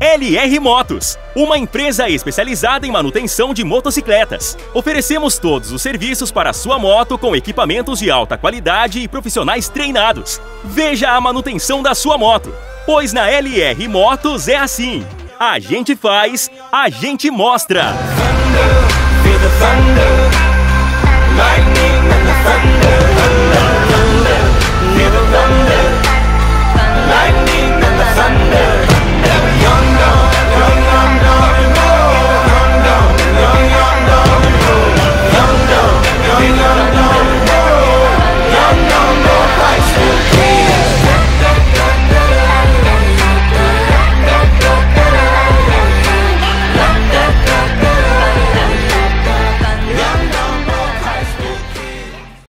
LR Motos, uma empresa especializada em manutenção de motocicletas. Oferecemos todos os serviços para sua moto com equipamentos de alta qualidade e profissionais treinados. Veja a manutenção da sua moto, pois na LR Motos é assim. A gente faz, a gente mostra.